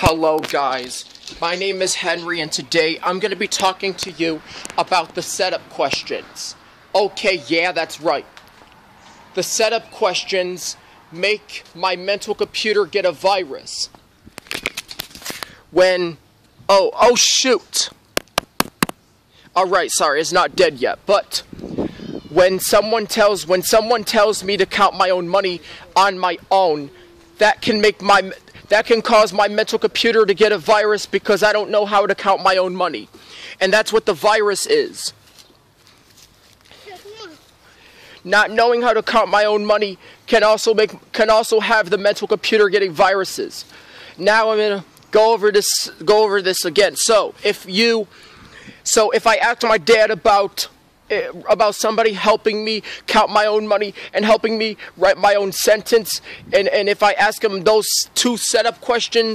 Hello, guys. My name is Henry, and today I'm going to be talking to you about the setup questions. Okay, yeah, that's right. The setup questions make my mental computer get a virus. When. Oh, oh, shoot! Alright, sorry, it's not dead yet, but when someone tells when someone tells me to count my own money on my own that can make my that can cause my mental computer to get a virus because I don't know how to count my own money. And that's what the virus is. Not knowing how to count my own money can also make can also have the mental computer getting viruses. Now I'm to go over this go over this again. So, if you so if I ask my dad about Eh, about somebody helping me count my own money and helping me write my own sentence. And, and if I ask him those two setup questions